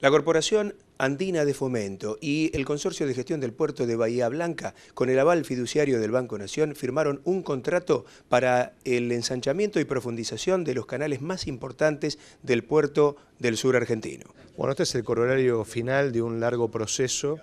La Corporación Andina de Fomento y el Consorcio de Gestión del Puerto de Bahía Blanca, con el aval fiduciario del Banco Nación, firmaron un contrato para el ensanchamiento y profundización de los canales más importantes del puerto del sur argentino. Bueno, este es el corolario final de un largo proceso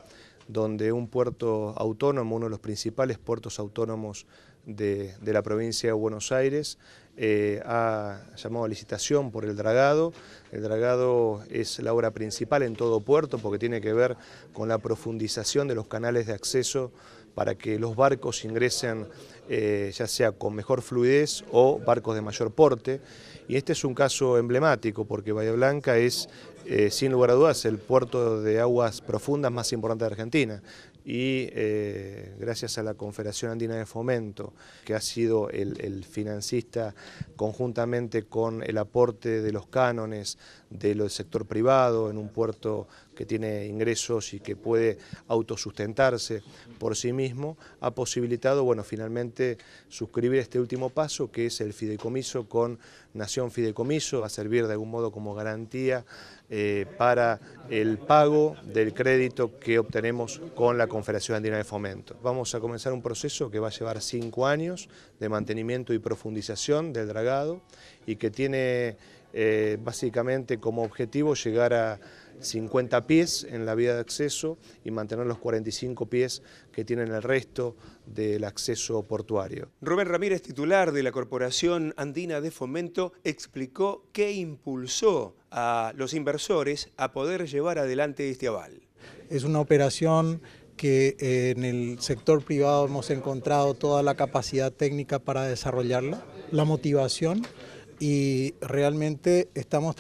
donde un puerto autónomo, uno de los principales puertos autónomos de, la provincia de Buenos Aires, eh, ha llamado a licitación por el dragado. El dragado es la obra principal en todo puerto porque tiene que ver con la profundización de los canales de acceso para que los barcos ingresen eh, ya sea con mejor fluidez o barcos de mayor porte. Y este es un caso emblemático porque Bahía Blanca es, eh, sin lugar a dudas, el puerto de aguas profundas más importante de Argentina y eh, gracias a la Confederación Andina de Fomento, que ha sido el, financista conjuntamente con el aporte de los cánones del sector privado en un puerto que tiene ingresos y que puede autosustentarse por sí mismo, ha posibilitado, bueno, finalmente suscribir este último paso, que es el fideicomiso con Nación Fideicomiso, va a servir de algún modo como garantía eh, para el pago del crédito que obtenemos con la Confederación Andina de Fomento. Vamos a comenzar un proceso que va a llevar cinco años de mantenimiento y profundización del dragado y que tiene eh, básicamente como objetivo llegar a 50 pies en la vía de acceso y mantener los 45 pies que tienen el resto del acceso portuario. Rubén Ramírez, titular de la Corporación Andina de Fomento, explicó qué impulsó a los inversores a poder llevar adelante este aval. Es una operación que eh, en el sector privado hemos encontrado toda la capacidad técnica para desarrollarla, la motivación y realmente estamos